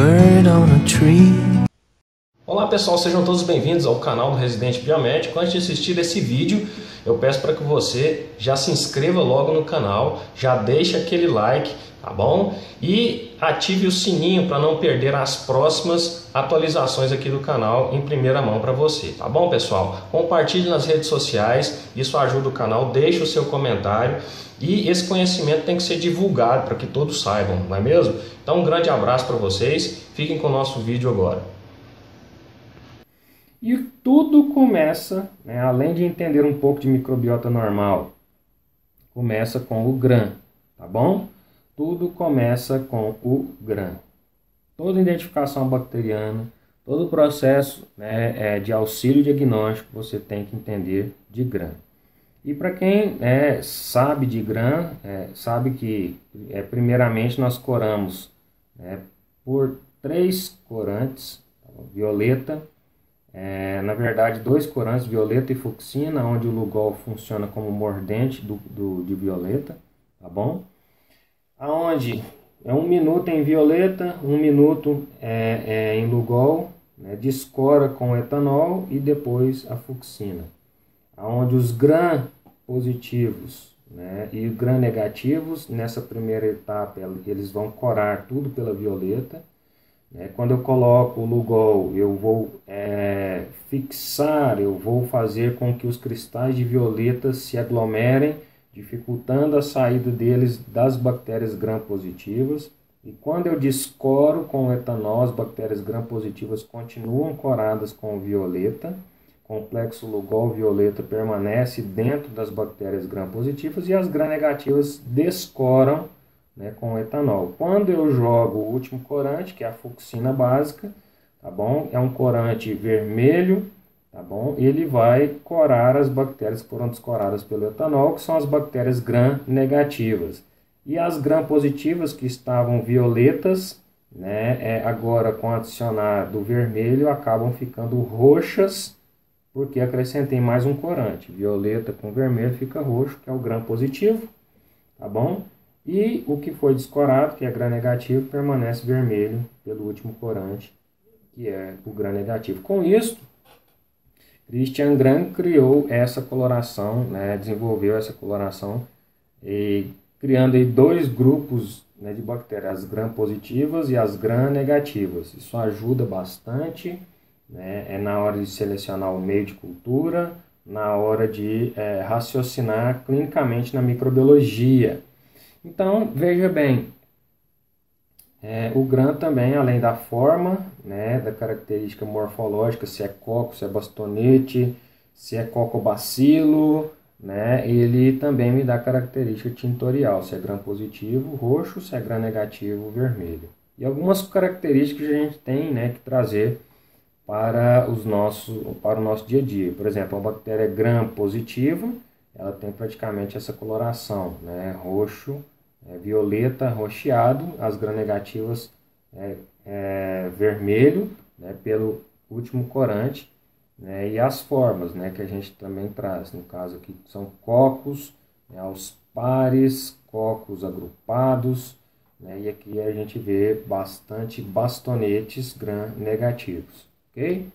bird on a tree. Pessoal, sejam todos bem-vindos ao canal do Residente Biomédico. Antes de assistir esse vídeo, eu peço para que você já se inscreva logo no canal, já deixe aquele like, tá bom? E ative o sininho para não perder as próximas atualizações aqui do canal em primeira mão para você, tá bom pessoal? Compartilhe nas redes sociais, isso ajuda o canal, deixe o seu comentário e esse conhecimento tem que ser divulgado para que todos saibam, não é mesmo? Então um grande abraço para vocês, fiquem com o nosso vídeo agora. E tudo começa, né, além de entender um pouco de microbiota normal, começa com o GRAM, tá bom? Tudo começa com o GRAM. Toda identificação bacteriana, todo o processo né, é, de auxílio diagnóstico você tem que entender de GRAM. E para quem é, sabe de GRAM, é, sabe que é, primeiramente nós coramos né, por três corantes, tá violeta, é, na verdade, dois corantes, violeta e fucsina, onde o Lugol funciona como mordente do, do, de violeta, tá bom? Aonde é um minuto em violeta, um minuto é, é em Lugol, né, descora com etanol e depois a fucsina. Aonde os gram positivos né, e gram negativos, nessa primeira etapa, eles vão corar tudo pela violeta? Quando eu coloco o Lugol, eu vou é, fixar, eu vou fazer com que os cristais de violeta se aglomerem, dificultando a saída deles das bactérias gram-positivas. E quando eu descoro com o etanol, as bactérias gram-positivas continuam coradas com o violeta. O complexo Lugol-violeta permanece dentro das bactérias gram-positivas e as gram-negativas descoram né, com etanol. Quando eu jogo o último corante, que é a fucsina básica, tá bom? É um corante vermelho, tá bom? Ele vai corar as bactérias que foram descoradas pelo etanol, que são as bactérias gram negativas. E as gram positivas que estavam violetas, né, é, agora com adicionar do vermelho, acabam ficando roxas, porque acrescentei mais um corante. Violeta com vermelho fica roxo, que é o gram positivo, tá bom? E o que foi descorado, que é gram negativo, permanece vermelho pelo último corante, que é o gram negativo. Com isso, Christian Gram criou essa coloração, né, desenvolveu essa coloração, e criando aí dois grupos né, de bactérias, as gram positivas e as gram negativas. Isso ajuda bastante né, é na hora de selecionar o meio de cultura, na hora de é, raciocinar clinicamente na microbiologia. Então, veja bem, é, o GRAM também, além da forma, né, da característica morfológica, se é coco, se é bastonete, se é cocobacilo, né, ele também me dá característica tintorial, se é gram positivo, roxo, se é gram negativo, vermelho. E algumas características que a gente tem né, que trazer para, os nossos, para o nosso dia a dia. Por exemplo, a bactéria gram positiva, ela tem praticamente essa coloração, né? roxo, é, violeta, roxeado, as gram-negativas é, é, vermelho, né? pelo último corante, né? e as formas né? que a gente também traz, no caso aqui são cocos, né? aos pares, cocos agrupados, né? e aqui a gente vê bastante bastonetes gram-negativos, ok?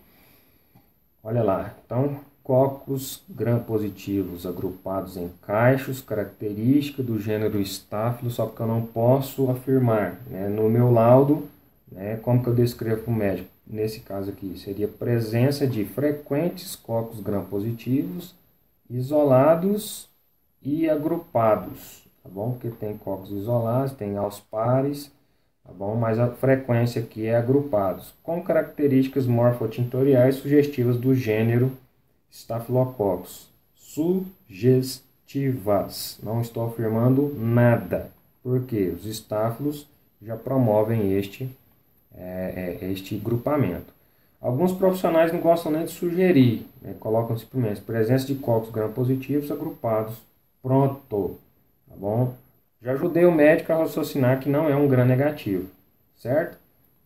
Olha lá, então cocos gram-positivos agrupados em caixos, característica do gênero Staphylos, só que eu não posso afirmar. Né? No meu laudo, né, como que eu descrevo para o médico? Nesse caso aqui, seria presença de frequentes cocos gram-positivos, isolados e agrupados, tá bom? Porque tem cocos isolados, tem aos pares, tá bom? Mas a frequência aqui é agrupados, com características morfotintoriais sugestivas do gênero Staphylococcus sugestivas. Não estou afirmando nada, porque os estáfilos já promovem este, é, é, este grupamento. Alguns profissionais não gostam nem de sugerir, né? colocam simplesmente presença de cocos gram-positivos agrupados. Pronto, tá bom? Já ajudei o médico a raciocinar que não é um gram negativo, certo?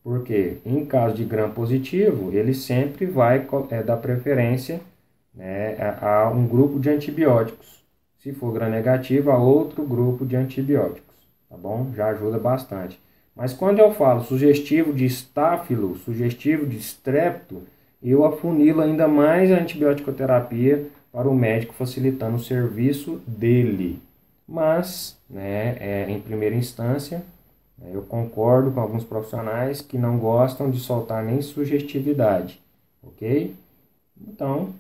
Porque em caso de gram positivo, ele sempre vai é, dar preferência né, a, um grupo de antibióticos. Se for gram negativo, a outro grupo de antibióticos, tá bom? Já ajuda bastante. Mas quando eu falo sugestivo de estáfilo, sugestivo de estrepto, eu afunilo ainda mais a antibioticoterapia para o médico, facilitando o serviço dele. Mas, né, é, em primeira instância, né, eu concordo com alguns profissionais que não gostam de soltar nem sugestividade, ok? Então,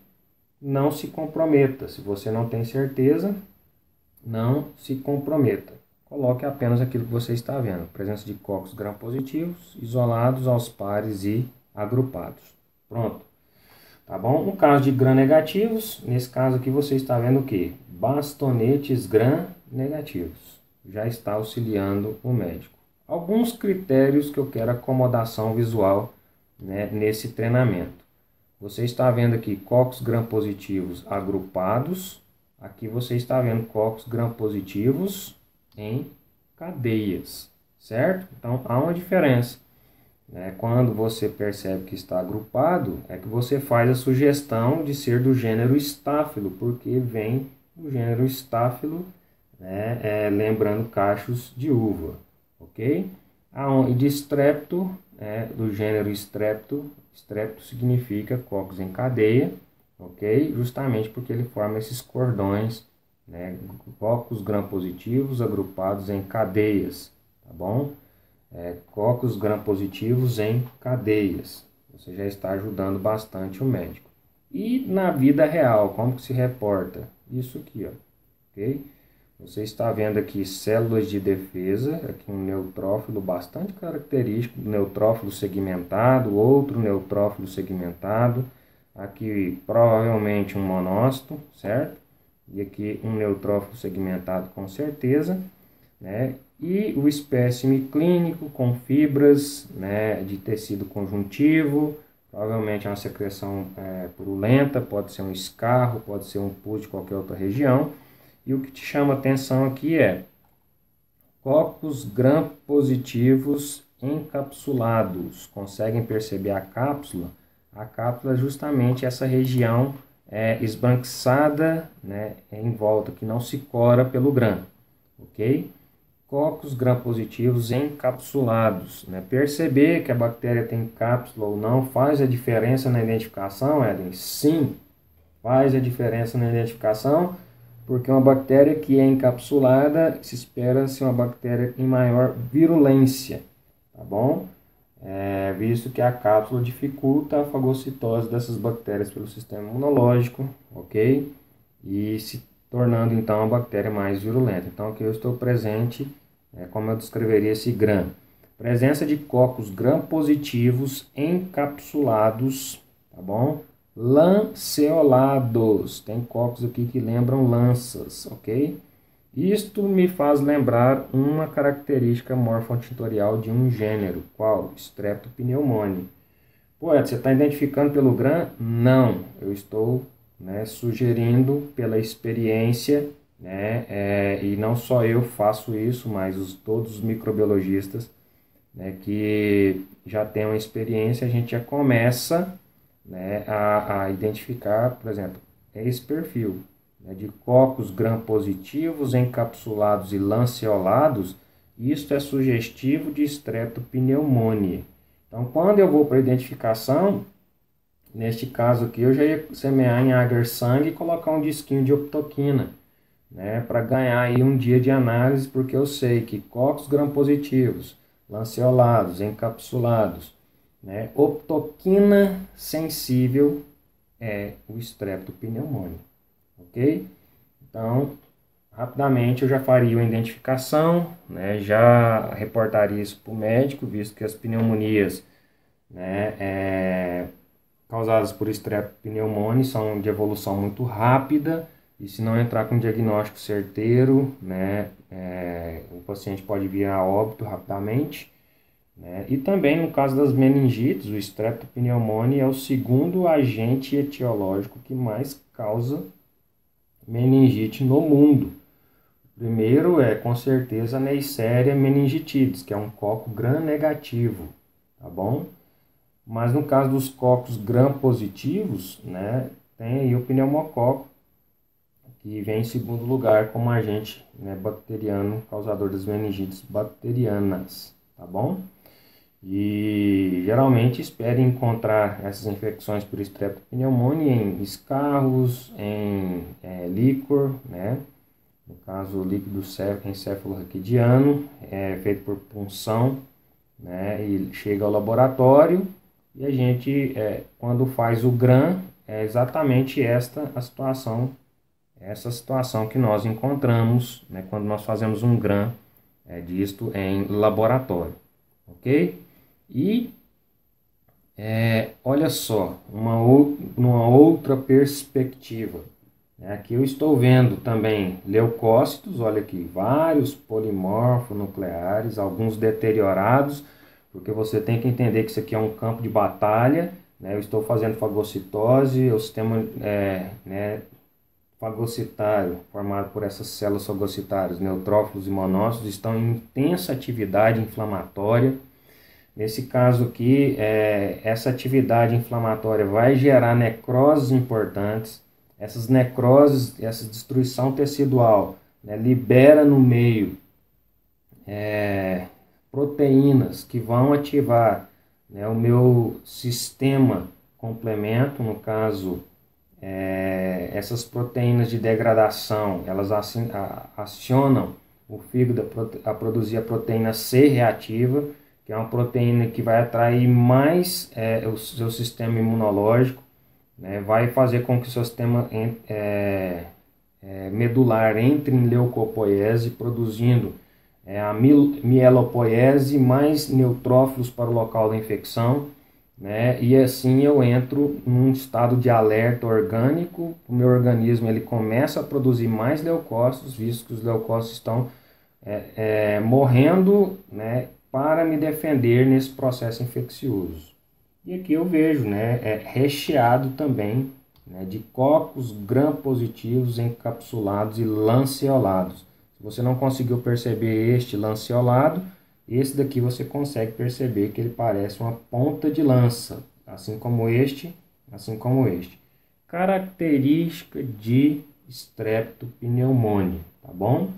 não se comprometa. Se você não tem certeza, não se comprometa. Coloque apenas aquilo que você está vendo. Presença de cocos gram-positivos, isolados aos pares e agrupados. Pronto. Tá bom? No caso de gram-negativos, nesse caso aqui você está vendo o que? Bastonetes gram-negativos. Já está auxiliando o médico. Alguns critérios que eu quero acomodação visual né, nesse treinamento. Você está vendo aqui cocos gram-positivos agrupados. Aqui você está vendo cocos gram-positivos em cadeias, certo? Então há uma diferença. Né? Quando você percebe que está agrupado, é que você faz a sugestão de ser do gênero estáfilo, porque vem o gênero estáfilo, né? É, lembrando cachos de uva, ok? E de estrepto, é, do gênero estrepto, Estrepto significa cocos em cadeia, ok? Justamente porque ele forma esses cordões, né? Cocos gram-positivos agrupados em cadeias, tá bom? É, cocos gram-positivos em cadeias. Você já está ajudando bastante o médico. E na vida real, como que se reporta? Isso aqui, ó, ok? Você está vendo aqui células de defesa, aqui um neutrófilo bastante característico, neutrófilo segmentado, outro neutrófilo segmentado, aqui provavelmente um monócito, certo? E aqui um neutrófilo segmentado com certeza, né? E o espécime clínico com fibras né, de tecido conjuntivo, provavelmente é uma secreção é, purulenta, pode ser um escarro, pode ser um pus de qualquer outra região e o que te chama atenção aqui é copos gram-positivos encapsulados. Conseguem perceber a cápsula? A cápsula é justamente essa região é, esbranquiçada né, em volta, que não se cora pelo gram, ok? Cocos gram-positivos encapsulados. Né? Perceber que a bactéria tem cápsula ou não faz a diferença na identificação, Eden? Sim, faz a diferença na identificação porque uma bactéria que é encapsulada se espera ser uma bactéria em maior virulência, tá bom? É, visto que a cápsula dificulta a fagocitose dessas bactérias pelo sistema imunológico, ok? E se tornando então a bactéria mais virulenta. Então aqui eu estou presente, é, como eu descreveria esse gram. Presença de cocos gram-positivos encapsulados, tá bom? Lanceolados. Tem cocos aqui que lembram lanças, ok? Isto me faz lembrar uma característica morfotintorial de um gênero. Qual? Streptopneumoniae. Pô, você está identificando pelo GRAM? Não, eu estou né, sugerindo pela experiência, né, é, e não só eu faço isso, mas os, todos os microbiologistas né, que já têm uma experiência, a gente já começa né, a, a identificar, por exemplo, esse perfil né, de cocos gram-positivos encapsulados e lanceolados, isto é sugestivo de streptopneumoniae. Então, quando eu vou para a identificação, neste caso aqui, eu já ia semear em agar sangue e colocar um disquinho de optoquina, né, para ganhar aí um dia de análise, porque eu sei que cocos gram-positivos, lanceolados, encapsulados, né? Optoquina sensível é o estreptopneumônio, ok? Então, rapidamente eu já faria uma identificação, né? já reportaria isso para o médico, visto que as pneumonias né, é, causadas por estreptopneumônio são de evolução muito rápida, e se não entrar com diagnóstico certeiro, né, é, o paciente pode vir a óbito rapidamente. Né? E também no caso das meningites, o streptopneumoniae é o segundo agente etiológico que mais causa meningite no mundo. O primeiro é com certeza a Neisseria meningitidis, que é um coco gram-negativo, tá bom? Mas no caso dos cocos gram-positivos, né, tem aí o pneumococo, que vem em segundo lugar como agente né, bacteriano causador das meningites bacterianas tá bom? E geralmente espere encontrar essas infecções por estreptopneumonia em escarros, em é, líquor, né? No caso, líquido encefalorraquidiano é feito por punção, né? E chega ao laboratório e a gente, é, quando faz o GRAM, é exatamente esta a situação, essa situação que nós encontramos, né? Quando nós fazemos um GRAM é, disto em laboratório, ok? E é, olha só, uma, uma outra perspectiva. Né? Aqui eu estou vendo também leucócitos, olha aqui, vários polimorfos nucleares, alguns deteriorados, porque você tem que entender que isso aqui é um campo de batalha. Né? Eu estou fazendo fagocitose, o sistema é, né, fagocitário, formado por essas células fagocitárias, neutrófilos e monócitos, estão em intensa atividade inflamatória Nesse caso aqui, é, essa atividade inflamatória vai gerar necroses importantes. Essas necroses, essa destruição tecidual, né, libera no meio é, proteínas que vão ativar né, o meu sistema complemento, no caso, é, essas proteínas de degradação, elas acionam o fígado a produzir a proteína C reativa, que é uma proteína que vai atrair mais é, o seu sistema imunológico, né, vai fazer com que o seu sistema é, é, medular entre em leucopoiese, produzindo é, a mielopoiese mais neutrófilos para o local da infecção, né, e assim eu entro num estado de alerta orgânico, o meu organismo ele começa a produzir mais leucócitos, visto que os leucócitos estão é, é, morrendo, né, para me defender nesse processo infeccioso. E aqui eu vejo, né, é recheado também né, de cocos gram-positivos encapsulados e lanceolados. Se você não conseguiu perceber este lanceolado, esse daqui você consegue perceber que ele parece uma ponta de lança, assim como este, assim como este. Característica de streptopneumonia, tá bom?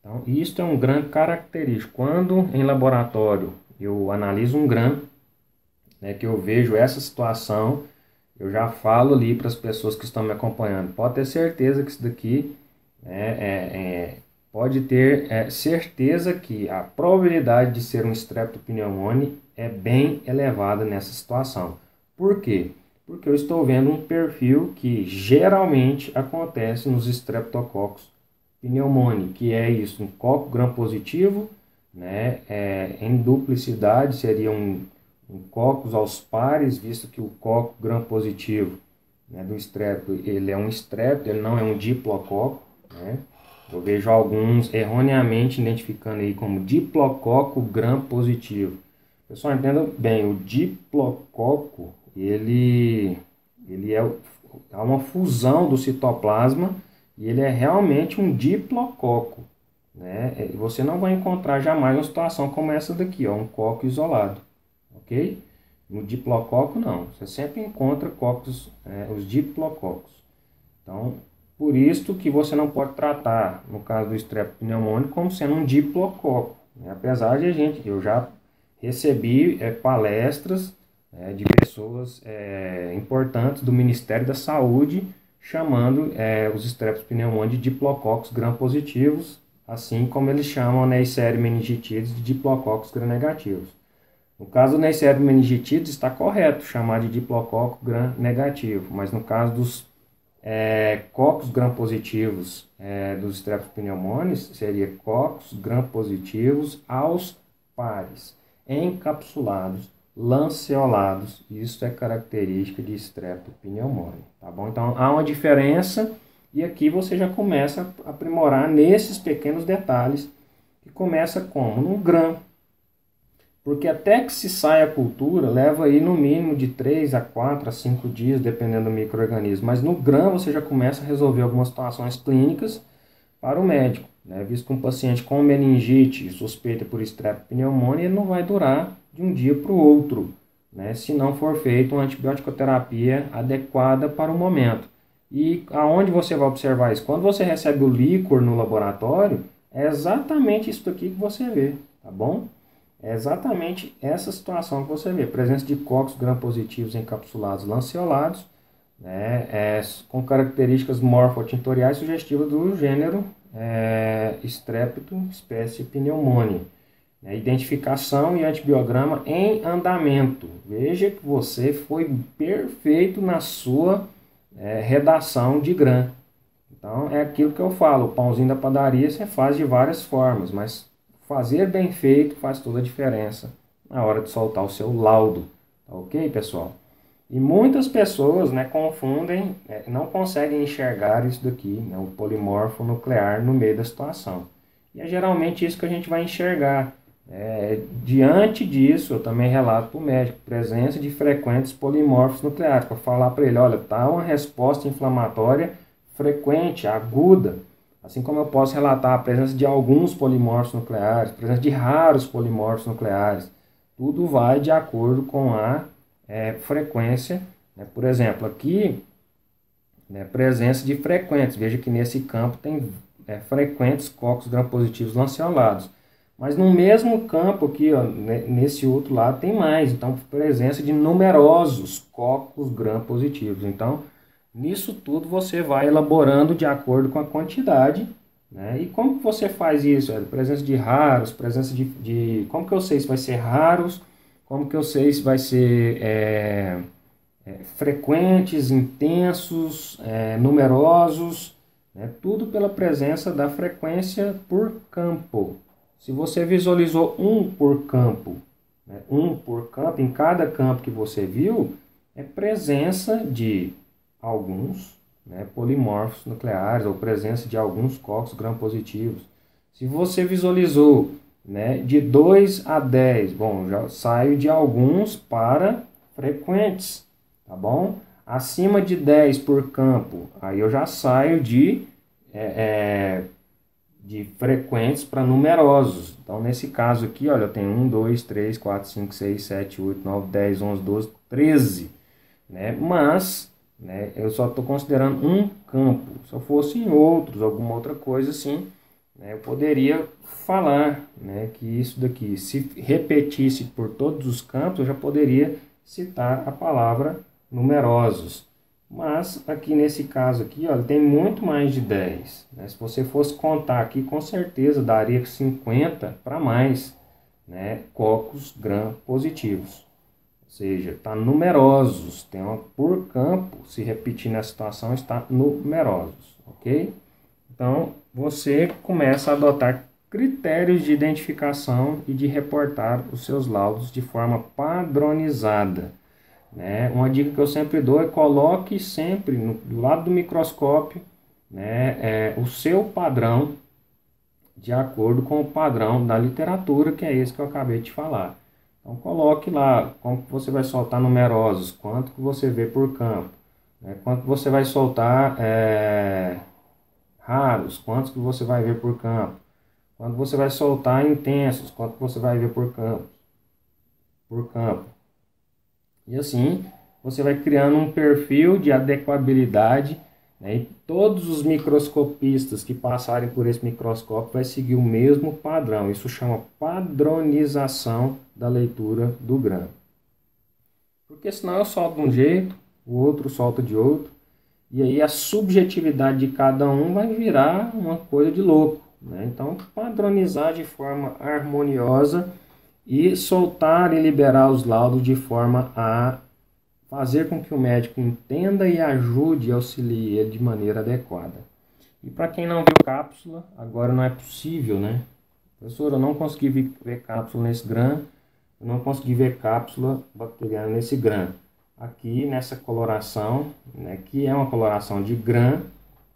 Então, isto é um grão característico. Quando em laboratório eu analiso um grão, né, que eu vejo essa situação, eu já falo ali para as pessoas que estão me acompanhando. Pode ter certeza que isso daqui né, é, é, pode ter é, certeza que a probabilidade de ser um streptopneumone é bem elevada nessa situação. Por quê? Porque eu estou vendo um perfil que geralmente acontece nos streptococos pneumônia, que é isso, um coco gram-positivo, né, é, em duplicidade seria um, um cocos aos pares, visto que o coco gram-positivo né, do estrépito, ele é um estrépito, ele não é um diplococo, né, eu vejo alguns erroneamente identificando aí como diplococo gram-positivo. Pessoal, entenda bem, o diplococo, ele, ele é, é uma fusão do citoplasma e ele é realmente um diplococo. Né? É, você não vai encontrar jamais uma situação como essa daqui, ó, um coco isolado. Ok? No diplococo, não. Você sempre encontra cocos, é, os diplococos. Então, por isso que você não pode tratar, no caso do estreptopneumônio, como sendo um diplococo. Né? Apesar de a gente, eu já recebi é, palestras é, de pessoas é, importantes do Ministério da Saúde chamando é, os streptopneumoniae de diplococos gram-positivos, assim como eles chamam a Neisseria meningitidis de diplococos gram-negativos. No caso do Neisseria meningitidis está correto chamar de diplococo gram-negativo, mas no caso dos é, cocos gram-positivos é, dos streptopneumoniae seria cocos gram-positivos aos pares, encapsulados lanceolados. Isso é característica de streptopneumonia, tá bom? Então há uma diferença e aqui você já começa a aprimorar nesses pequenos detalhes que começa como no grão. Porque até que se saia a cultura, leva aí no mínimo de 3 a 4 a 5 dias, dependendo do microorganismo. Mas no grão você já começa a resolver algumas situações clínicas para o médico. Né? Visto que um paciente com meningite suspeita por streptopneumonia, ele não vai durar de um dia para o outro, né? se não for feita uma antibioticoterapia adequada para o momento. E aonde você vai observar isso? Quando você recebe o líquor no laboratório, é exatamente isso aqui que você vê, tá bom? é exatamente essa situação que você vê. Presença de cocos gram-positivos encapsulados lanceolados, né, é, com características morfotintoriais sugestivas do gênero é, Strepto, espécie pneumoniae. Né, identificação e antibiograma em andamento. Veja que você foi perfeito na sua é, redação de GRAM. Então é aquilo que eu falo, o pãozinho da padaria você faz de várias formas, mas fazer bem feito faz toda a diferença na hora de soltar o seu laudo. Tá ok, pessoal? E muitas pessoas né, confundem, é, não conseguem enxergar isso daqui, né, o polimorfo nuclear no meio da situação. E é geralmente isso que a gente vai enxergar. É, diante disso, eu também relato para o médico presença de frequentes polimorfos nucleares, para falar para ele, olha, tá uma resposta inflamatória frequente, aguda, assim como eu posso relatar a presença de alguns polimorfos nucleares, presença de raros polimorfos nucleares, tudo vai de acordo com a é, frequência, né? por exemplo, aqui, né, presença de frequentes, veja que nesse campo tem é, frequentes cocos gram-positivos lanceolados. Mas no mesmo campo aqui, ó, nesse outro lado, tem mais. Então, presença de numerosos cocos gram-positivos. Então, nisso tudo você vai elaborando de acordo com a quantidade. Né? E como que você faz isso? Presença de raros, presença de, de... Como que eu sei se vai ser raros? Como que eu sei se vai ser é, é, frequentes, intensos, é, numerosos? Né? Tudo pela presença da frequência por campo. Se você visualizou um por campo, né, um por campo, em cada campo que você viu, é presença de alguns né, polimorfos nucleares ou presença de alguns cocos gram-positivos. Se você visualizou né, de 2 a 10, bom, já saio de alguns para frequentes, tá bom? Acima de 10 por campo, aí eu já saio de é, é, de frequentes para numerosos. Então, nesse caso aqui, olha, eu tenho 1, 2, 3, 4, 5, 6, 7, 8, 9, 10, 11, 12, 13. Né? Mas, né, eu só estou considerando um campo. Se eu fosse em outros, alguma outra coisa assim, né, eu poderia falar né, que isso daqui, se repetisse por todos os campos, eu já poderia citar a palavra numerosos. Mas aqui nesse caso aqui, ó, tem muito mais de 10. Né? Se você fosse contar aqui, com certeza daria 50 para mais né? cocos gram positivos. Ou seja, está numerosos. Tem uma por campo, se repetir na situação, está numerosos. Ok? Então, você começa a adotar critérios de identificação e de reportar os seus laudos de forma padronizada. Né? Uma dica que eu sempre dou é coloque sempre no, do lado do microscópio né, é, o seu padrão de acordo com o padrão da literatura, que é esse que eu acabei de falar. Então coloque lá como você vai soltar numerosos, quanto que você vê por campo, né, quanto você vai soltar é, raros, quantos que você vai ver por campo, quanto você vai soltar intensos, quanto você vai ver por campo, por campo. E assim você vai criando um perfil de adequabilidade né? e todos os microscopistas que passarem por esse microscópio vai seguir o mesmo padrão. Isso chama padronização da leitura do grão. Porque senão eu solto de um jeito, o outro solta de outro, e aí a subjetividade de cada um vai virar uma coisa de louco. Né? Então, padronizar de forma harmoniosa e soltar e liberar os laudos de forma a fazer com que o médico entenda e ajude e auxilie ele de maneira adequada. E para quem não viu cápsula, agora não é possível, né? Professor, eu não consegui ver cápsula nesse GRAM, eu não consegui ver cápsula bacteriana nesse GRAM. Aqui nessa coloração, né, que é uma coloração de GRAM,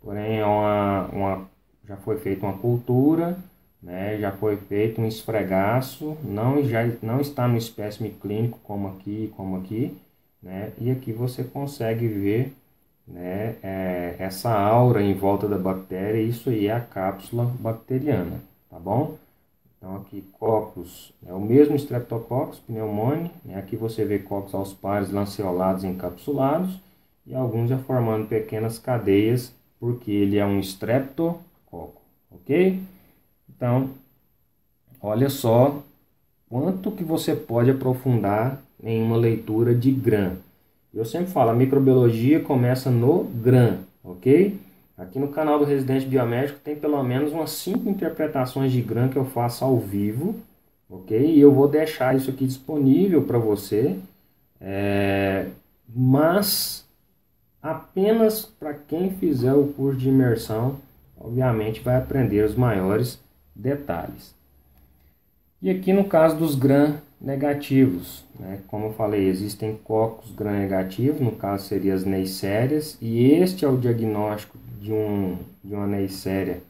porém é uma, uma, já foi feita uma cultura, né, já foi feito um esfregaço, não, já, não está no espécime clínico como aqui, como aqui, né, e aqui você consegue ver né, é, essa aura em volta da bactéria, isso aí é a cápsula bacteriana, tá bom? Então aqui cocos, é o mesmo Streptococcus pneumoniae, né, aqui você vê cocos aos pares lanceolados encapsulados, e alguns já formando pequenas cadeias, porque ele é um streptococo, ok? Então, olha só quanto que você pode aprofundar em uma leitura de GRAM. Eu sempre falo, a microbiologia começa no GRAM, ok? Aqui no canal do Residente Biomédico tem pelo menos umas 5 interpretações de GRAM que eu faço ao vivo, ok? E eu vou deixar isso aqui disponível para você, é... mas apenas para quem fizer o curso de imersão, obviamente vai aprender os maiores detalhes. E aqui no caso dos GRAM negativos, né? como eu falei, existem cocos gram negativos, no caso seriam as neissérias, e este é o diagnóstico de, um, de uma neisséria.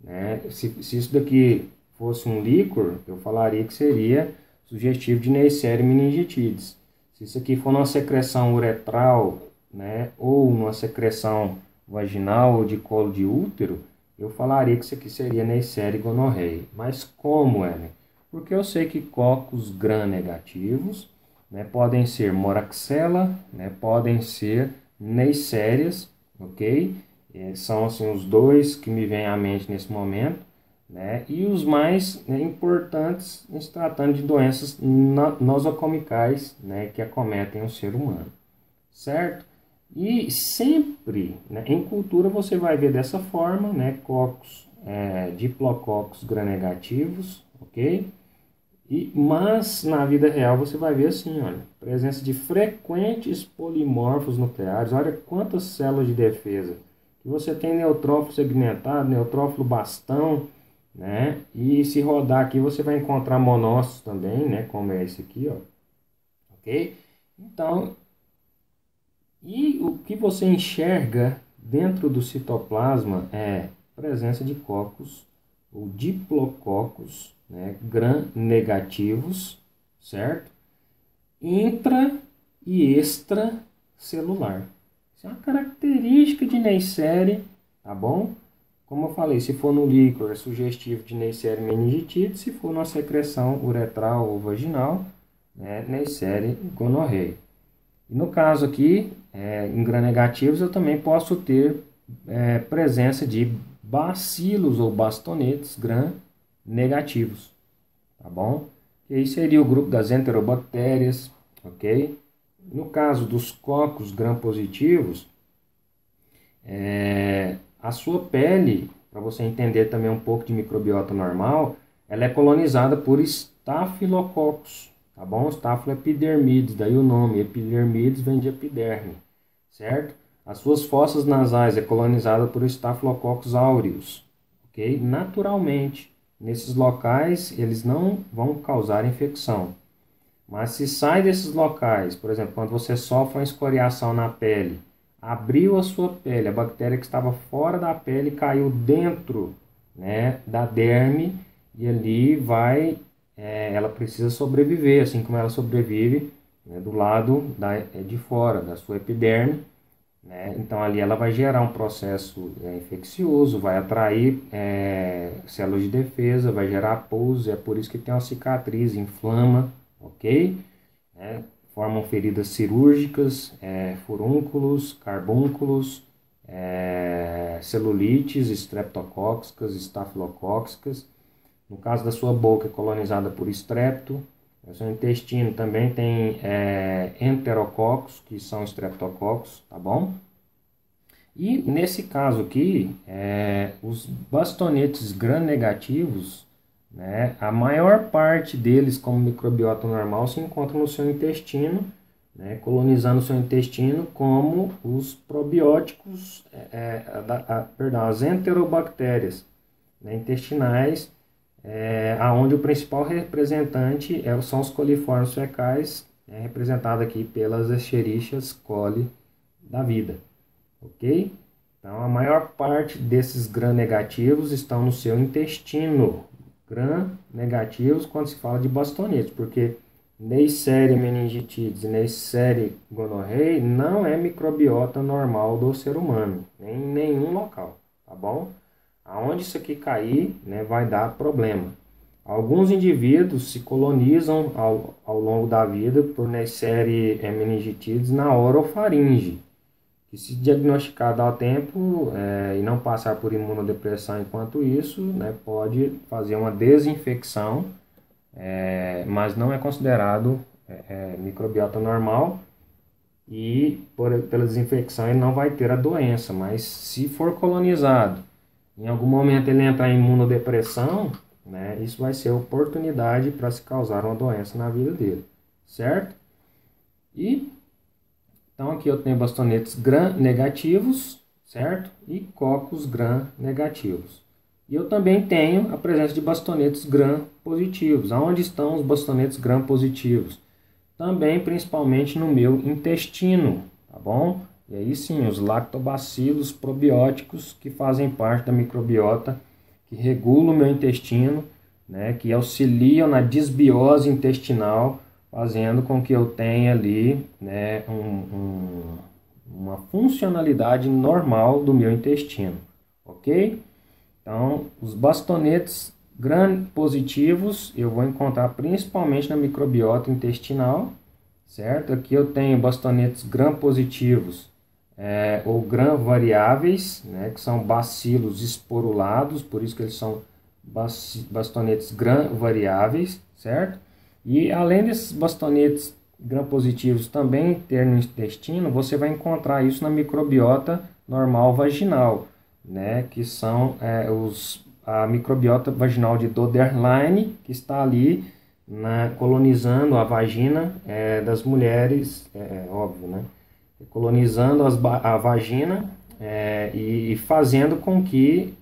Né? Se, se isso daqui fosse um líquor, eu falaria que seria sugestivo de neisséria meningitidis. Se isso aqui for uma secreção uretral, né, ou uma secreção vaginal ou de colo de útero, eu falaria que isso aqui seria neisséria gonorreia. Mas como, é? Porque eu sei que cocos gram-negativos né, podem ser moraxella, né, podem ser neissérias, ok? É, são assim os dois que me vêm à mente nesse momento, né? E os mais né, importantes em se tratando de doenças nosocomicais, né, que acometem o ser humano, certo? E sempre, né, em cultura você vai ver dessa forma, né, cocos, é, diplococos gram-negativos, ok? E, mas na vida real você vai ver assim, olha, presença de frequentes polimorfos nucleares, olha quantas células de defesa. Você tem neutrófilo segmentado, neutrófilo bastão, né? E se rodar aqui você vai encontrar monócitos também, né? Como é esse aqui, ó. Ok? Então, e o que você enxerga dentro do citoplasma é presença de cocos ou diplococos né, gram-negativos, certo? Intra e extracelular. Isso é uma característica de Neisseria, tá bom? Como eu falei, se for no líquor, é sugestivo de Neisseria meningitide, se for na secreção uretral ou vaginal, né, Neisseria gonorreia. E no caso aqui, é, em gram-negativos, eu também posso ter é, presença de bacilos ou bastonetes gram negativos, tá bom? E aí seria o grupo das enterobactérias, ok? No caso dos cocos gram-positivos, é, a sua pele, para você entender também um pouco de microbiota normal, ela é colonizada por estafilococcus, tá bom? Staphyloepidermides, daí o nome, epidermides vem de epiderme, certo? As suas fossas nasais é colonizada por Staphylococcus aureus, ok? Naturalmente, nesses locais eles não vão causar infecção. Mas se sai desses locais, por exemplo, quando você sofre uma escoriação na pele, abriu a sua pele, a bactéria que estava fora da pele caiu dentro né, da derme e ali vai, é, ela precisa sobreviver, assim como ela sobrevive né, do lado da, é, de fora da sua epiderme né? Então ali ela vai gerar um processo é, infeccioso, vai atrair é, células de defesa, vai gerar pulso, é por isso que tem uma cicatriz, inflama, ok? Né? Formam feridas cirúrgicas, furúnculos, carbúnculos, celulites estreptocóxicas, estafilocóxicas. No caso da sua boca, é colonizada por estrepto, o seu intestino também tem é, enterococos, que são estreptococos, tá bom? E nesse caso aqui, é, os bastonetes gram-negativos, né, a maior parte deles, como microbiota normal, se encontra no seu intestino, né, colonizando o seu intestino, como os probióticos, é, é a, a, perdão, as enterobactérias né, intestinais, é, aonde o principal representante é, são os coliformes fecais, é, representado aqui pelas Escherichias coli da vida, ok? Então, a maior parte desses gram-negativos estão no seu intestino, gram-negativos quando se fala de bastonetes, porque Neisseria meningitidis e Neisseria gonorrhea não é microbiota normal do ser humano, em nenhum local, tá bom? Aonde isso aqui cair, né, vai dar problema. Alguns indivíduos se colonizam ao, ao longo da vida por Neisseria meningitidis na orofaringe, que se diagnosticado ao tempo é, e não passar por imunodepressão enquanto isso, né, pode fazer uma desinfecção é, mas não é considerado é, é, microbiota normal e por, pela desinfecção ele não vai ter a doença, mas se for colonizado, em algum momento ele entrar em imunodepressão, né, isso vai ser oportunidade para se causar uma doença na vida dele, certo? E então aqui eu tenho bastonetes gram negativos, certo? E cocos gram negativos. E eu também tenho a presença de bastonetes gram positivos. Aonde estão os bastonetes gram positivos? Também principalmente no meu intestino, tá bom? E aí sim, os lactobacilos probióticos que fazem parte da microbiota, que regulam o meu intestino, né, que auxiliam na desbiose intestinal, fazendo com que eu tenha ali né, um, um, uma funcionalidade normal do meu intestino, ok? Então, os bastonetes gram positivos eu vou encontrar principalmente na microbiota intestinal, certo? Aqui eu tenho bastonetes gram positivos é, ou gram variáveis, né, que são bacilos esporulados, por isso que eles são bastonetes gram variáveis, certo? E além desses bastonetes gram positivos também ter no intestino, você vai encontrar isso na microbiota normal vaginal, né, que são é, os, a microbiota vaginal de Doderline, que está ali na, colonizando a vagina é, das mulheres, é, é óbvio, né, colonizando as, a vagina é, e, e fazendo com que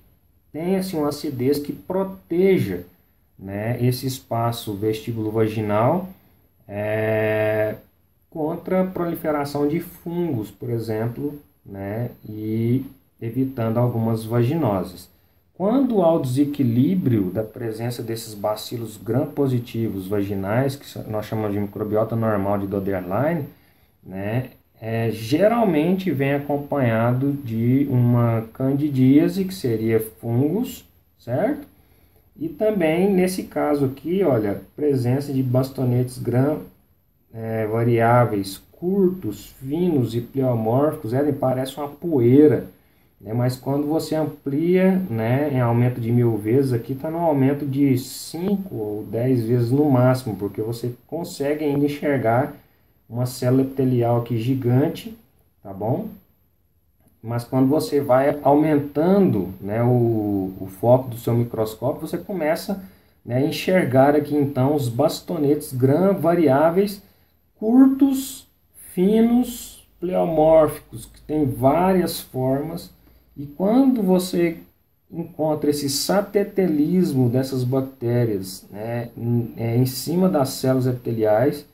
tenha-se uma acidez que proteja né, esse espaço vestíbulo vaginal é, contra a proliferação de fungos, por exemplo, né, e evitando algumas vaginoses. Quando há o desequilíbrio da presença desses bacilos gram-positivos vaginais, que nós chamamos de microbiota normal de Doderline, né, é, geralmente vem acompanhado de uma candidíase, que seria fungos, certo? E também, nesse caso aqui, olha, presença de bastonetes gram é, variáveis curtos, finos e pleomórficos, ele parece uma poeira, né? mas quando você amplia né, em aumento de mil vezes, aqui está no aumento de 5 ou 10 vezes no máximo, porque você consegue ainda enxergar uma célula epitelial aqui gigante, tá bom? Mas quando você vai aumentando né, o, o foco do seu microscópio, você começa né, a enxergar aqui então os bastonetes gram variáveis curtos, finos, pleomórficos, que tem várias formas. E quando você encontra esse satetelismo dessas bactérias né, em, é, em cima das células epiteliais,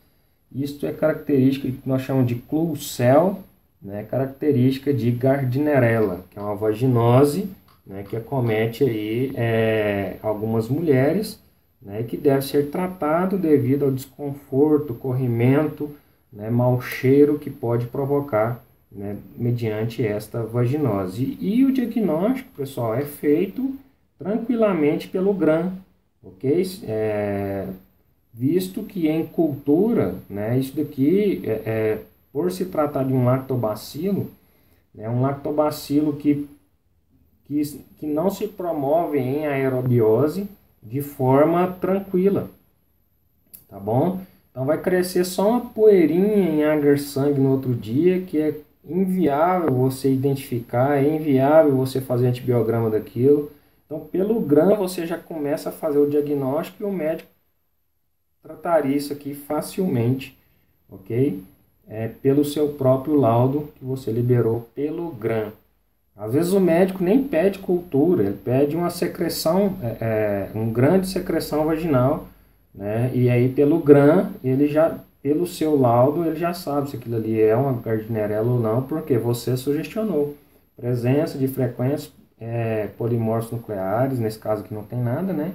isto é característica que nós chamamos de clue cell, né, característica de Gardnerella, que é uma vaginose né, que acomete aí, é, algumas mulheres né, que deve ser tratado devido ao desconforto, corrimento, né, mau cheiro que pode provocar né, mediante esta vaginose. E o diagnóstico, pessoal, é feito tranquilamente pelo GRAM, ok? É, visto que em cultura, né, isso daqui é, é por se tratar de um lactobacilo, é né, um lactobacilo que, que, que não se promove em aerobiose de forma tranquila, tá bom? Então vai crescer só uma poeirinha em agar sangue no outro dia, que é inviável você identificar, é inviável você fazer antibiograma daquilo. Então, pelo grão, você já começa a fazer o diagnóstico e o médico trataria isso aqui facilmente, ok? é, pelo seu próprio laudo que você liberou pelo GRAM. Às vezes o médico nem pede cultura, ele pede uma secreção, é, é, um grande secreção vaginal, né? E aí pelo GRAM, ele já, pelo seu laudo, ele já sabe se aquilo ali é uma gardnerella ou não, porque você sugestionou. Presença de frequências é, polimorfos nucleares, nesse caso aqui não tem nada, né?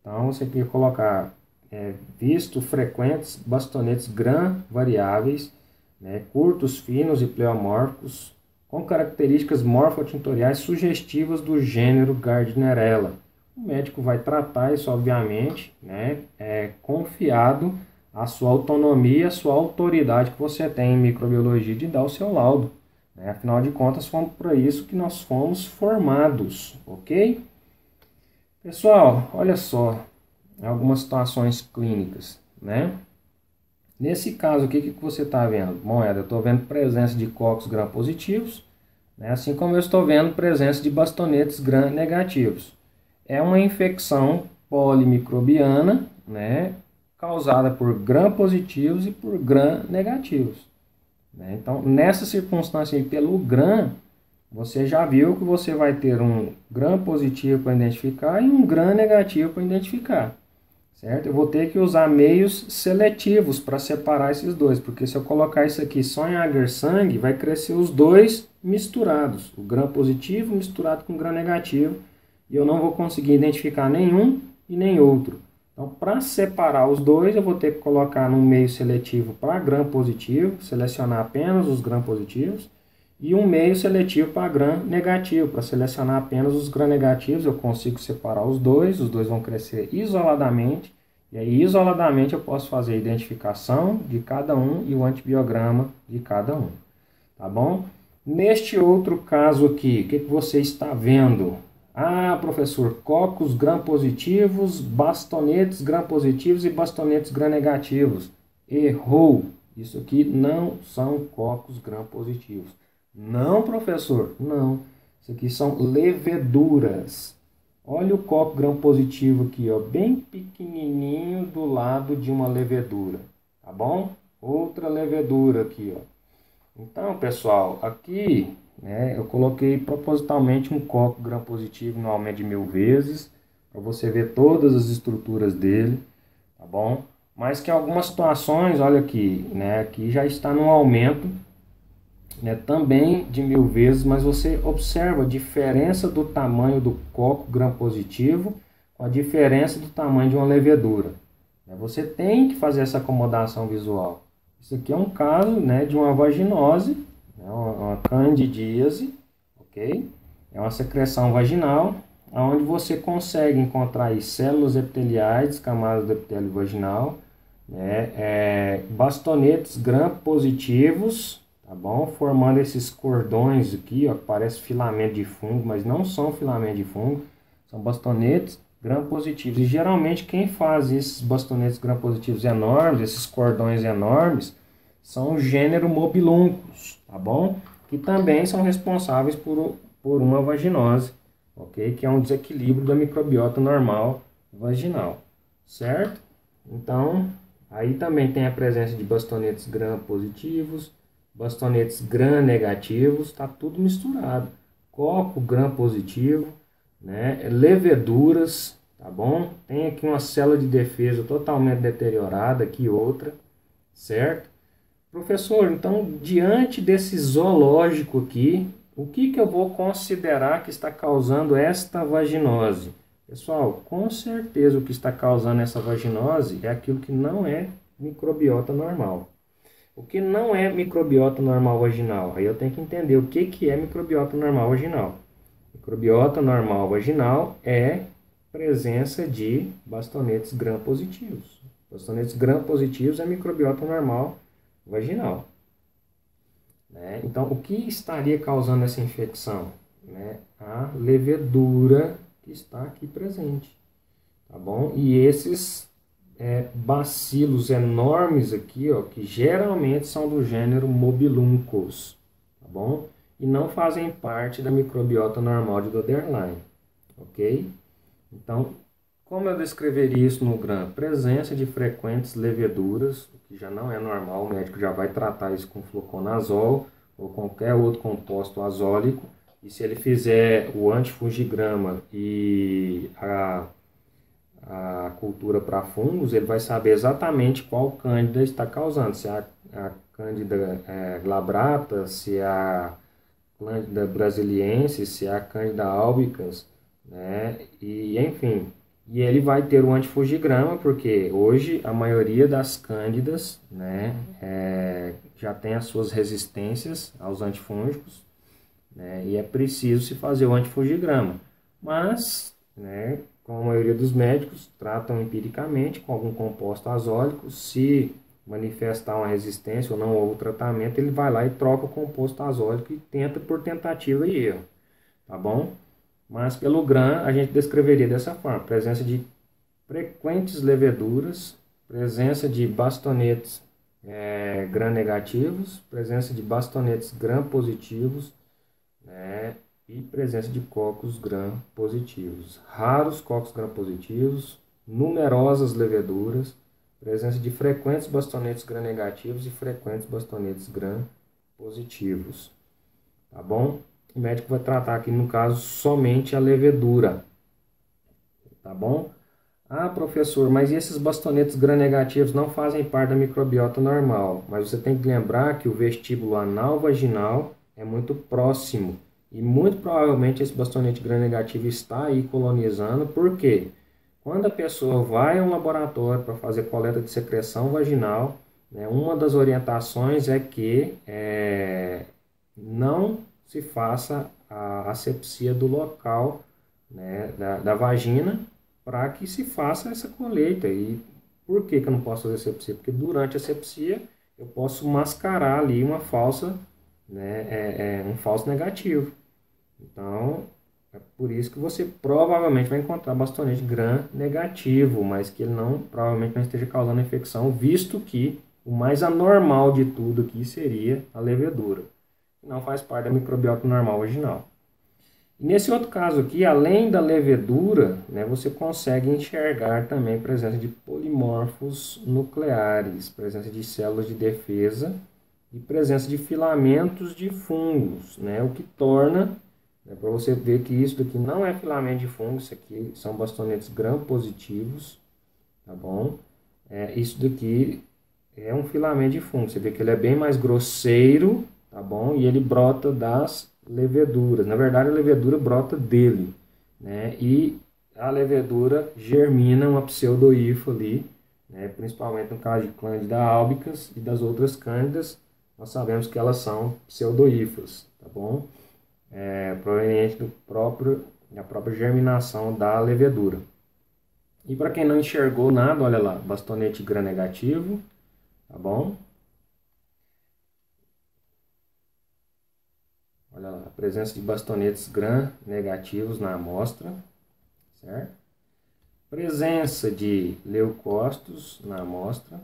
Então você tem que colocar é, visto frequentes bastonetes GRAM variáveis né, curtos, finos e pleomórficos, com características morfotintoriais sugestivas do gênero Gardnerella. O médico vai tratar isso, obviamente, né, é, confiado a sua autonomia, a sua autoridade que você tem em microbiologia de dar o seu laudo. Né? Afinal de contas, fomos para isso que nós fomos formados, ok? Pessoal, olha só, algumas situações clínicas, né? Nesse caso o que, que você está vendo? Moeda, eu estou vendo presença de cocos gram-positivos, né? assim como eu estou vendo presença de bastonetes gram-negativos. É uma infecção polimicrobiana, né? causada por gram-positivos e por gram-negativos. Né? Então, nessa circunstância aí, pelo gram, você já viu que você vai ter um gram positivo para identificar e um gram negativo para identificar. Certo? Eu vou ter que usar meios seletivos para separar esses dois, porque se eu colocar isso aqui só em agar sangue, vai crescer os dois misturados, o gram positivo misturado com gram negativo, e eu não vou conseguir identificar nenhum e nem outro. Então, para separar os dois, eu vou ter que colocar num meio seletivo para gram positivo, selecionar apenas os gram positivos, e um meio seletivo para gram negativo. Para selecionar apenas os gram negativos, eu consigo separar os dois, os dois vão crescer isoladamente, e aí isoladamente eu posso fazer a identificação de cada um e o antibiograma de cada um. Tá bom? Neste outro caso aqui, o que, que você está vendo? Ah, professor, cocos gram-positivos, bastonetes gram-positivos e bastonetes gram-negativos. Errou! Isso aqui não são cocos gram-positivos. Não, professor, não. Isso aqui são leveduras. Olha o copo grão positivo aqui, ó, bem pequenininho do lado de uma levedura, tá bom? Outra levedura aqui, ó. Então, pessoal, aqui, né, eu coloquei propositalmente um copo grão positivo no aumento de mil vezes, para você ver todas as estruturas dele, tá bom? Mas que em algumas situações, olha aqui, né, aqui já está no aumento né, também de mil vezes, mas você observa a diferença do tamanho do coco gram positivo com a diferença do tamanho de uma levedura. Né, você tem que fazer essa acomodação visual. Isso aqui é um caso né, de uma vaginose, né, uma, candidíase, ok? É uma secreção vaginal, onde você consegue encontrar células epiteliais, camadas do epitélio vaginal, né, é, bastonetes gram positivos, tá bom? Formando esses cordões aqui, ó, que parece filamento de fungo, mas não são filamento de fungo, são bastonetes gram-positivos. E geralmente quem faz esses bastonetes gram-positivos enormes, esses cordões enormes, são o gênero mobiluncos, tá bom? Que também são responsáveis por, por uma vaginose, ok? Que é um desequilíbrio da microbiota normal vaginal, certo? Então, aí também tem a presença de bastonetes gram-positivos, bastonetes gram negativos, está tudo misturado. Coco gram positivo, né? leveduras, tá bom? Tem aqui uma célula de defesa totalmente deteriorada, aqui outra, certo? Professor, então, diante desse zoológico aqui, o que, que eu vou considerar que está causando esta vaginose? Pessoal, com certeza o que está causando essa vaginose é aquilo que não é microbiota normal. O que não é microbiota normal vaginal? Aí eu tenho que entender o que, que é microbiota normal vaginal. Microbiota normal vaginal é presença de bastonetes gram-positivos. Bastonetes gram-positivos é microbiota normal vaginal. Né? Então, o que estaria causando essa infecção? Né? A levedura que está aqui presente. Tá bom? E esses é, bacilos enormes aqui, ó, que geralmente são do gênero Mobiluncos, tá bom? E não fazem parte da microbiota normal de Doderline, ok? Então, como eu descreveria isso no GRAM? Presença de frequentes leveduras, o que já não é normal, o médico já vai tratar isso com fluconazol ou qualquer outro composto azólico, e se ele fizer o antifungigrama e a a cultura para fungos, ele vai saber exatamente qual cândida está causando, se é a, a cândida é, glabrata, se é a cândida brasiliense, se é a cândida albicans, né? E enfim, e ele vai ter o antifungigrama, porque hoje a maioria das cândidas, né, é, já tem as suas resistências aos antifúngicos, né? E é preciso se fazer o antifungigrama. Mas, né, como a maioria dos médicos, tratam empiricamente com algum composto azólico. Se manifestar uma resistência ou não ao tratamento, ele vai lá e troca o composto azólico e tenta por tentativa e erro, tá bom? Mas pelo GRAM a gente descreveria dessa forma, presença de frequentes leveduras, presença de bastonetes é, gram negativos, presença de bastonetes gram positivos né, e presença de cocos gram positivos. Raros cocos gram positivos, numerosas leveduras, presença de frequentes bastonetes gram negativos e frequentes bastonetes gram positivos. Tá bom? O médico vai tratar aqui, no caso, somente a levedura. Tá bom? Ah, professor, mas esses bastonetes gram-negativos não fazem parte da microbiota normal. Mas você tem que lembrar que o vestíbulo anal vaginal é muito próximo. E muito provavelmente esse bastonete gram-negativo está aí colonizando. Por quê? Quando a pessoa vai a um laboratório para fazer coleta de secreção vaginal, né, uma das orientações é que é, não se faça a asepsia do local né, da, da vagina para que se faça essa colheita. E por que, que eu não posso fazer sepsia? Porque durante a sepsia eu posso mascarar ali uma falsa, né, é, é um falso negativo. Então, é por isso que você provavelmente vai encontrar bastonete gram negativo, mas que ele não provavelmente não esteja causando infecção, visto que o mais anormal de tudo aqui seria a levedura. Não faz parte da microbiota normal original. Nesse outro caso aqui, além da levedura, né, você consegue enxergar também presença de polimorfos nucleares, presença de células de defesa e presença de filamentos de fungos, né, o que torna, né, para você ver que isso daqui não é filamento de fungo, isso aqui são bastonetes gram-positivos, tá bom? É, isso daqui é um filamento de fungo, você vê que ele é bem mais grosseiro, tá bom? E ele brota das leveduras. Na verdade, a levedura brota dele, né? E a levedura germina uma pseudoifo ali, né? principalmente no caso de Candida albicans e das outras cândidas, nós sabemos que elas são pseudoífas, tá bom? É, proveniente do próprio, da própria germinação da levedura. E para quem não enxergou nada, olha lá, bastonete gram negativo, tá bom? Olha lá, a presença de bastonetes gram negativos na amostra, certo? Presença de leucócitos na amostra.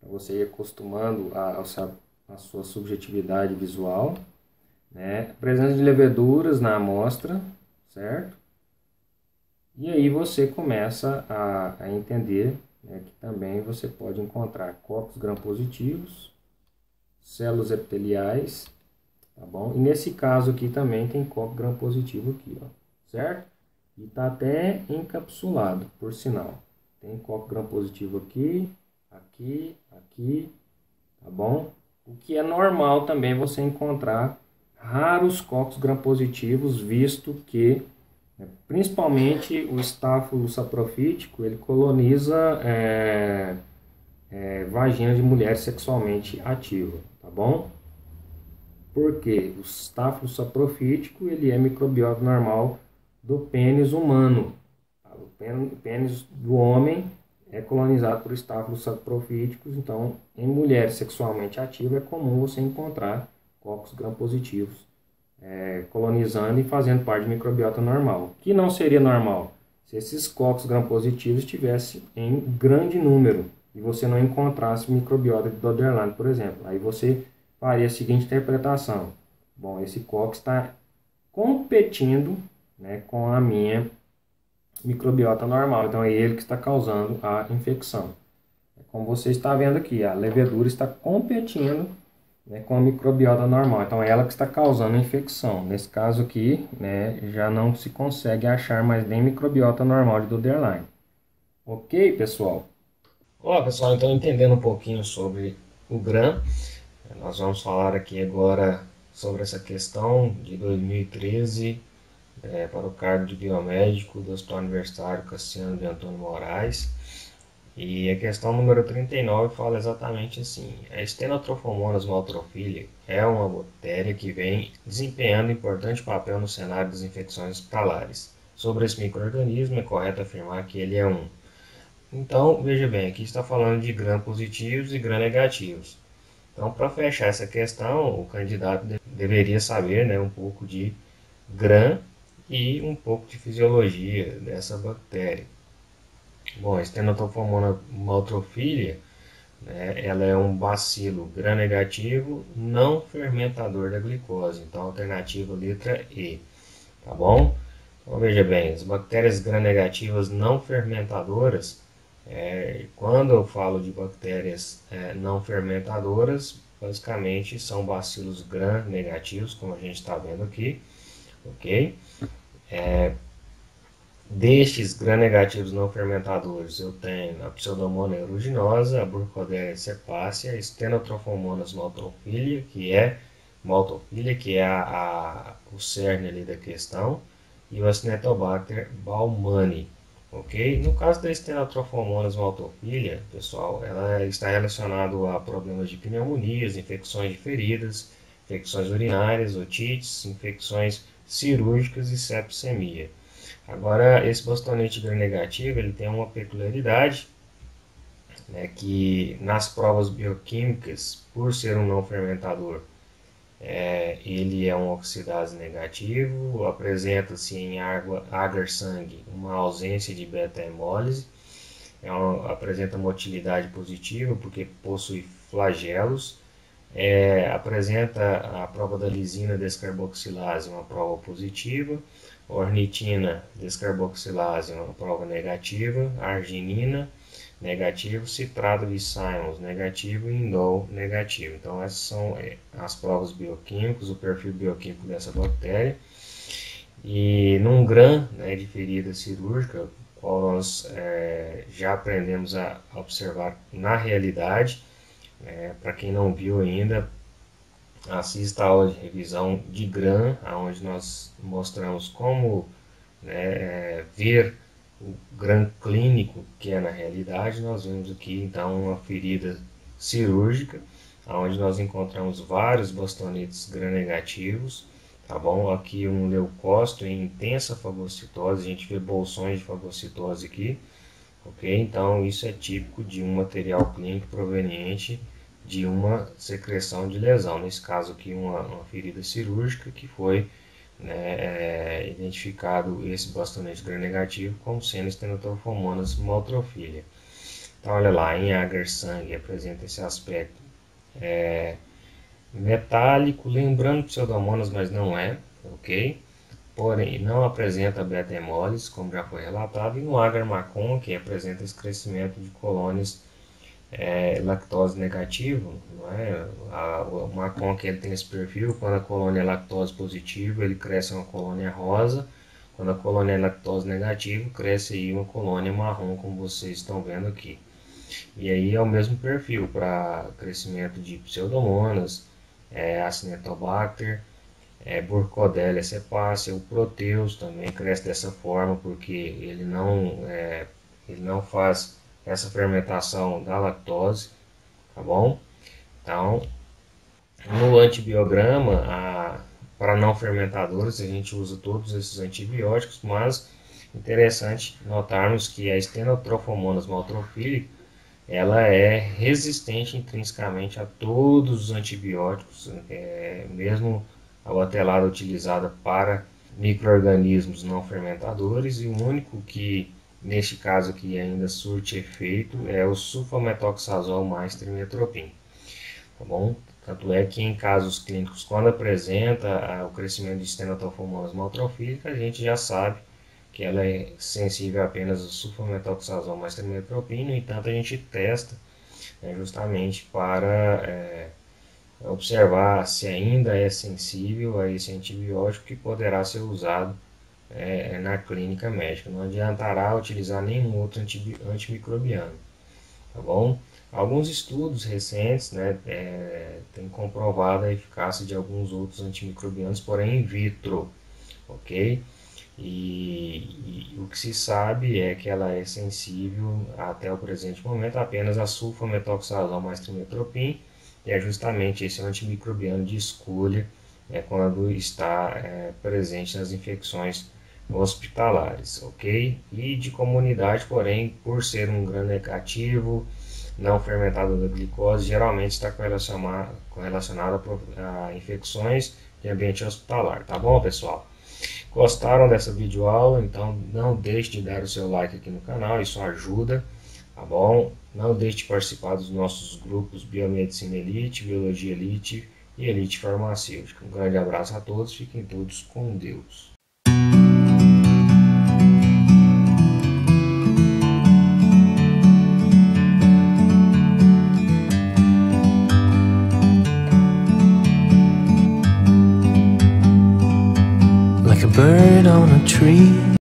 Para você ir acostumando a, a sua subjetividade visual. Né? Presença de leveduras na amostra, certo? E aí você começa a, a entender né, que também você pode encontrar cocos gram-positivos, células epiteliais, tá bom? E nesse caso aqui também tem copo gram-positivo aqui, ó, certo? E tá até encapsulado, por sinal. Tem copo gram-positivo aqui, aqui, aqui, tá bom? O que é normal também você encontrar raros cocos gram-positivos, visto que né, principalmente o estáfilo saprofítico, ele coloniza é, é, vagina de mulher sexualmente ativa tá bom? Porque o estáfilo saprofítico ele é microbiota normal do pênis humano. Tá? O pênis do homem é colonizado por estáfilos saprofíticos, então em mulheres sexualmente ativas é comum você encontrar cocos gram-positivos é, colonizando e fazendo parte de microbiota normal. Que não seria normal se esses cocos gram-positivos estivessem em grande número e você não encontrasse microbiota de Doderland, por exemplo. Aí você faria a seguinte interpretação. Bom, esse cox está competindo né, com a minha microbiota normal. Então é ele que está causando a infecção. É como você está vendo aqui, a levedura está competindo né, com a microbiota normal. Então é ela que está causando a infecção. Nesse caso aqui, né, já não se consegue achar mais nem microbiota normal de Doderline. Ok, pessoal? Olá pessoal, então entendendo um pouquinho sobre o GRAM, nós vamos falar aqui agora sobre essa questão de 2013 é, para o cargo de biomédico do Hospital Universitário Cassiano de Antônio Moraes. E a questão número 39 fala exatamente assim: a Stenotropomonas maltrophilia é uma bactéria que vem desempenhando importante papel no cenário das infecções hospitalares. Sobre esse microorganismo, é correto afirmar que ele é um então, veja bem, aqui está falando de gram positivos e gram negativos. Então, para fechar essa questão, o candidato deveria saber né, um pouco de gram e um pouco de fisiologia dessa bactéria. Bom, a Stenotophomonas maltophilia, né, ela é um bacilo gram-negativo não fermentador da glicose, então alternativa letra E, tá bom? Então veja bem, as bactérias gram-negativas não fermentadoras, é, quando eu falo de bactérias é, não fermentadoras, basicamente são bacilos gram-negativos, como a gente está vendo aqui, ok? É, destes gram-negativos não fermentadores, eu tenho a Pseudomonas aeruginosa, a Burkholderia cepacia, a Stenotrophomonas maltophilia, que é maltophilia, que é a, a, o cerne ali da questão, e o Acinetobacter baumani, ok? No caso da Stenotrophomonas maltophilia, pessoal, ela está relacionada a problemas de pneumonias, infecções de feridas, infecções urinárias, otites, infecções cirúrgicas e sepsemia. Agora, esse bastonete gram-negativo ele tem uma peculiaridade, né, que nas provas bioquímicas, por ser um não fermentador, é, ele é um oxidase negativo, apresenta-se em água, agar-sangue uma ausência de beta-hemólise, é apresenta motilidade positiva porque possui flagelos, é, apresenta a prova da lisina descarboxilase, uma prova positiva, ornitina descarboxilase, uma prova negativa, arginina negativo, citrato de Simons negativo e indol negativo. Então essas são é, as provas bioquímicas, o perfil bioquímico dessa bactéria. E num gram né, de ferida cirúrgica, qual nós é, já aprendemos a observar na realidade, é, Para quem não viu ainda, assista a aula de revisão de GRAM, onde nós mostramos como né, é, ver o GRAM clínico que é na realidade. Nós vemos aqui então uma ferida cirúrgica, onde nós encontramos vários bastonetes gram negativos, tá bom? Aqui um leucócito em intensa fagocitose, a gente vê bolsões de fagocitose aqui, ok? Então isso é típico de um material clínico proveniente de uma secreção de lesão, nesse caso aqui uma, uma ferida cirúrgica que foi né, é, identificado esse bastonete gram-negativo como sendo estenotrophomonas maltrophilia. Então olha lá, em agar-sangue apresenta esse aspecto é, metálico, lembrando pseudomonas, mas não é, ok? Porém, não apresenta beta-hemólise, como já foi relatado, e no agar-macon, que apresenta esse crescimento de colônias é, lactose negativo, não é? A, o Macon que ele tem esse perfil, quando a colônia é lactose positivo, ele cresce uma colônia rosa, quando a colônia é lactose negativo, cresce aí uma colônia marrom, como vocês estão vendo aqui. E aí é o mesmo perfil para crescimento de pseudomonas, é, Acinetobacter, é, Burkholderia cepacia, o Proteus também cresce dessa forma, porque ele não, é, ele não faz essa fermentação da lactose, tá bom? Então, no antibiograma, para não fermentadores, a gente usa todos esses antibióticos, mas interessante notarmos que a Stenotrophomonas maltrophilia ela é resistente intrinsecamente a todos os antibióticos, é, mesmo a batelada utilizada para microorganismos não fermentadores, e o único que neste caso aqui ainda surte efeito, é o sulfametoxazol mais trimetropin. Tá bom? Tanto é que em casos clínicos, quando apresenta ah, o crescimento de estenotofomose maltrofílica, a gente já sabe que ela é sensível apenas ao sulfametoxazol mais trimetropin, no entanto a gente testa né, justamente para é, observar se ainda é sensível a esse antibiótico que poderá ser usado é, é, na clínica médica. Não adiantará utilizar nenhum outro antimicrobiano, tá bom? Alguns estudos recentes né, é, têm comprovado a eficácia de alguns outros antimicrobianos, porém in vitro, ok? E, e, o que se sabe é que ela é sensível até o presente momento apenas a sulfametoxazol mais trimetropin, é justamente esse antimicrobiano de escolha é, quando está é, presente nas infecções hospitalares, ok? E de comunidade, porém, por ser um grão negativo, não fermentado da glicose, geralmente está correlacionado, a infecções de ambiente hospitalar, tá bom, pessoal? Gostaram dessa videoaula? Então não deixe de dar o seu like aqui no canal, isso ajuda, tá bom? Não deixe de participar dos nossos grupos Biomedicina Elite, Biologia Elite e Elite Farmacêutica. Um grande abraço a todos, fiquem todos com Deus. Like a bird on a tree